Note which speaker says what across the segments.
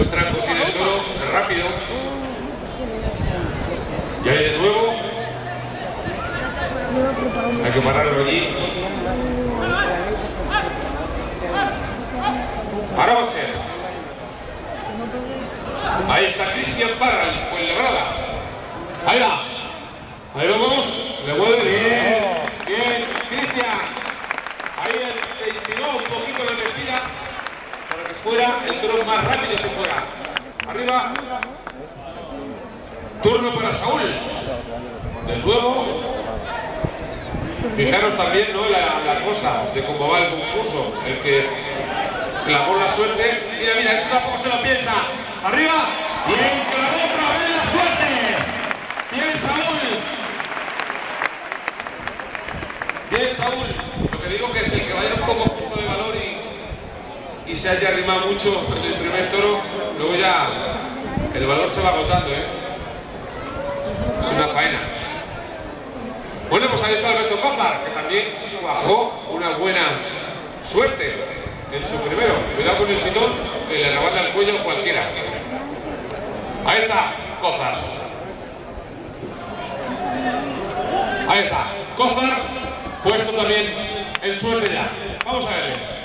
Speaker 1: buen tranco tiene el toro, rápido. Y ahí de nuevo. Hay que pararlo allí. Paróse. Ahí está Cristian Parra, con lebrada. Ahí va. Ahí lo vamos. Le vuelve bien. Fuera el toro más rápido se fuera. Arriba. Turno para Saúl. De nuevo. Fijaros también ¿no? la, cosa de cómo va el concurso. El que clavó la suerte. Mira, mira, esto tampoco se lo piensa. Arriba. Bien, clavó otra vez la suerte. Bien, Saúl. Bien, Saúl. Lo que digo que es el que vaya un poco y, se haya arrimado mucho en el primer toro, luego ya el valor se va agotando, ¿eh? Es una faena. Bueno, pues ahí está Alberto Cózar, que también bajó una buena suerte en su primero. Cuidado con el pitón, que le rebanda el cuello cualquiera. Ahí está, Cózar. Ahí está, Cózar, puesto también en suerte ya. Vamos a verle.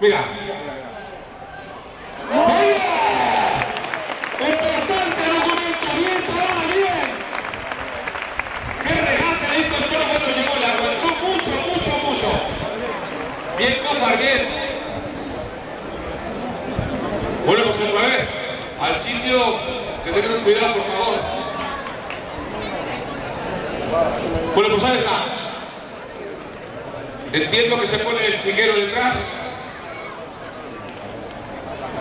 Speaker 1: Mira. Importante documento, bien, chaval, bien. ¡Qué regate le hizo el toro cuando llegó! Le aguantó mucho, mucho, mucho. Bien, Cózar, bien. Bueno, pues otra vez, al sitio que tengan cuidado, por favor. Bueno, pues ahí está. Entiendo que se pone el chiquero detrás.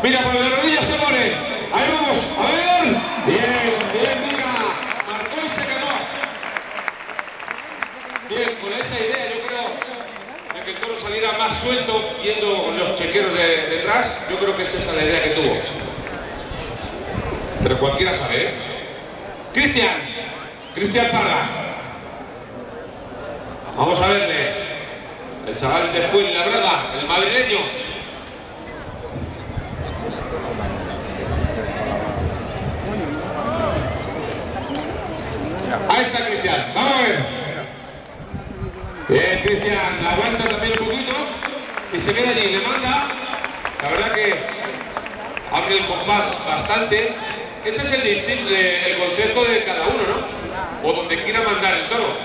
Speaker 1: Mira, por de rodillas se pone. Ahí vamos, a ver. Bien, bien, mira. Marcó y se quedó. Bien, con esa idea yo creo de que el toro saliera más suelto viendo los chequeros de, detrás. Yo creo que esa es la idea que tuvo. Pero cualquiera sabe, ¿eh? Cristian, Cristian Parra. Vamos a verle. El chaval de Fuenlabrada, el madrileño. Ahí está Cristian, vamos a ver. Bien, Cristian, aguanta también un poquito y se queda allí, le manda. La verdad que abre el compás bastante. Ese es el, distinto, el de cada uno, ¿no? O donde quiera mandar el toro.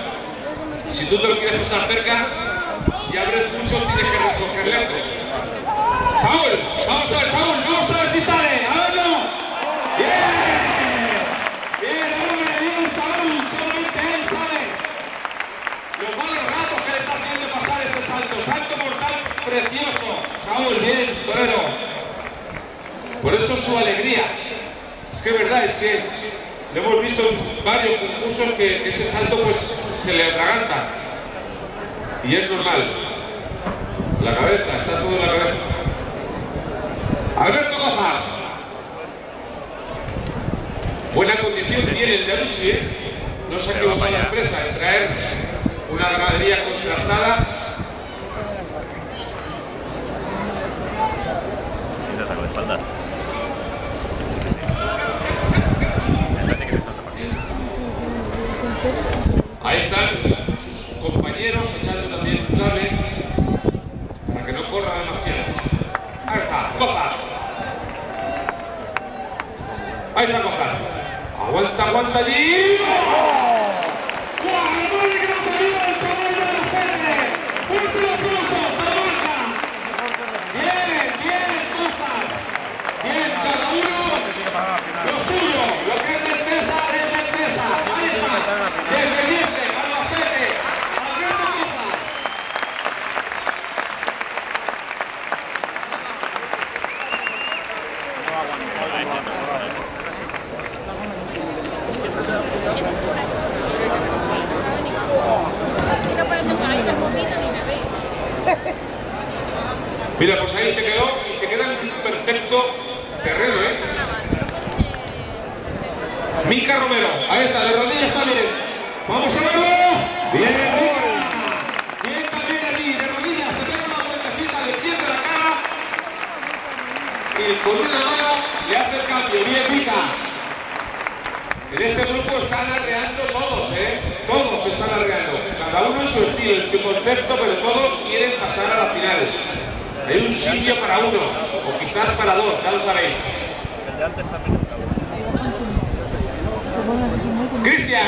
Speaker 1: Si tú te lo quieres pasar cerca, si abres mucho tienes que recoger lento. Saúl, vamos a ver, Saúl, vamos a ver si sale. A verlo. Bien. Bien, hombre, bien, Saúl. Solamente él sabe. Los malos ratos que le está haciendo pasar este salto. Salto mortal precioso. Por eso su alegría. Es que es verdad, es que lo hemos visto en varios concursos que este salto pues se le atraganta. Y es normal. La cabeza, está todo en la cabeza. Alberto Cozar. Buena condición tiene el de Aruchi, ¿eh? No se ha equivocado la empresa en traer una ganadería contrastada.
Speaker 2: Y se sacó de
Speaker 1: Ahí están sus compañeros echando también un cable para que no corra demasiado. Ahí está, Cozar. Ahí está Cozar. Aguanta, aguanta allí. ¡Guau! ¡El gol que no ha podido el chaval de la Ferre! ¡Fuerte el aplauso, Salamanca! Bien, bien, Cozar. Bien, cada uno lo suyo, lo que es defensa es defensa. Ahí está. Desde Diente, Albacete, Alberto Cozar.
Speaker 3: Es que no parece que ahí está comiendo ni se ve.
Speaker 1: Mira, pues ahí se quedó y se queda en un perfecto terreno, ¿eh? Mica Romero, ahí está, de rodillas está bien. Vamos a verlo. Bien. Bien también allí, de rodillas, se pega una vueltecita, le pierde la cara. Y con una mano le hace el cambio. Bien, Mica. En este grupo están arreando todos, ¿eh? Todos están arreando. estilo, en su concepto, pero todos quieren pasar a la final. Hay un sitio para uno, o quizás para dos, ya lo sabéis. Cristian.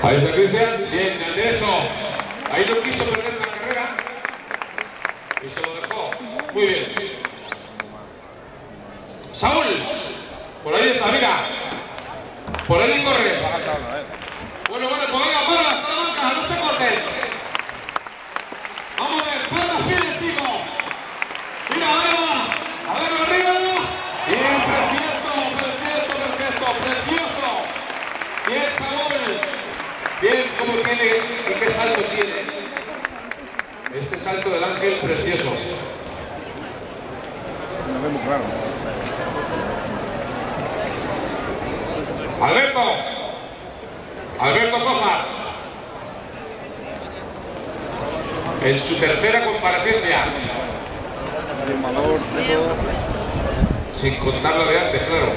Speaker 1: Ahí está Cristian, bien, al derecho. Ahí no quiso perder la carrera y se lo dejó. Muy bien. Saúl, por ahí está, mira. Por ahí corre. Bueno, bueno, pues venga, para no se corten. Vamos a ver, palmas bien, chicos. Mira, ahí va. A ver, arriba. Bien, perfecto, perfecto, perfecto, precioso. Bien, Saúl. Bien, cómo tiene y qué salto tiene. Este salto del ángel precioso.
Speaker 2: No vemos claro.
Speaker 1: Alberto. Alberto Coja. En su tercera comparecencia. Sin contar lo de antes, claro.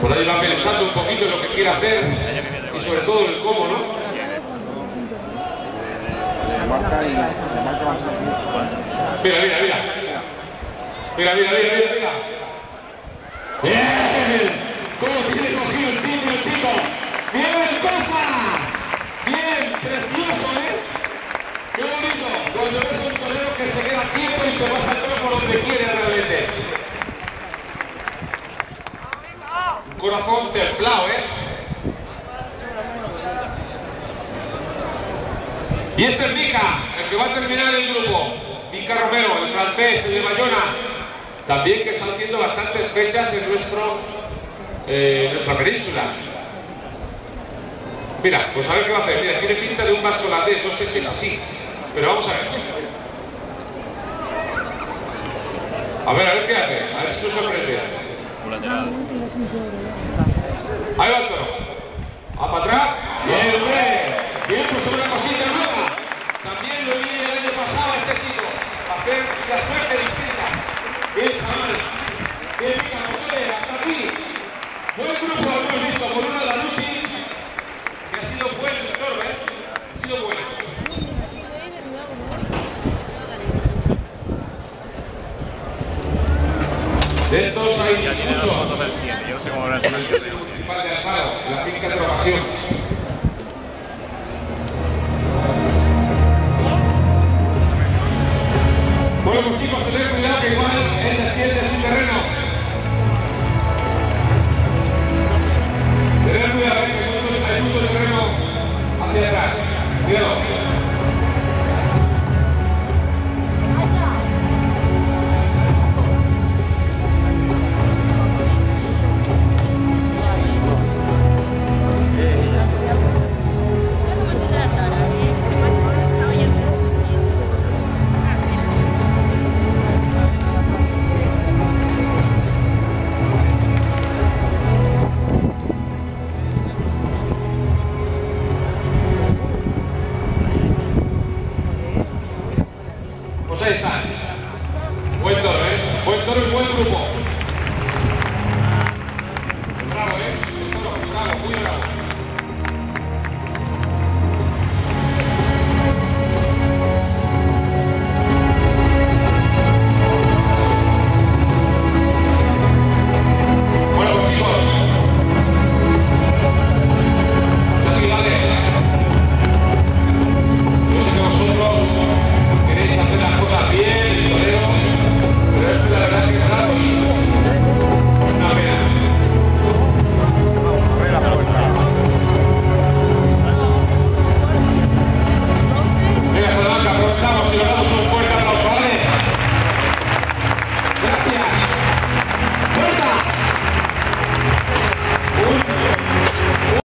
Speaker 1: Por ahí va pensando un poquito en lo que quiere hacer y sobre todo el cómo, ¿no? Mira, mira, mira. Mira, mira, mira, mira, mira. Bien. ¿Cómo tiene cogido el sitio, el chico? Bien, cosa. Bien, precioso, ¿eh? Qué bonito. Cuando ves un torero que se queda quieto y se va a saltar por donde quiere realmente. Un corazón templado, ¿eh? Y este es Mica, el que va a terminar el grupo. Mica Romero, el francés, el de Bayona. También que está haciendo bastantes fechas en nuestro, eh, nuestra península. Mira, pues a ver qué va a hacer. Mira, tiene pinta de un vaso holandés, no sé si así. Pero vamos a ver. A ver, a ver qué hace. A ver si nos sorprende. Ahí va el toro. Va para atrás. Bien, hombre. Bien, pues una cosita nueva. También lo vi el año pasado este chico. Hacer la suerte distinta. De estos
Speaker 4: ya tiene las fotos del 7, yo no sé cómo habrá sido el
Speaker 1: La técnica de rotación. Bueno, pues chicos, tened cuidado que igual él desciende su terreno. Tened cuidado eh, que hay mucho terreno hacia atrás. Cuidado.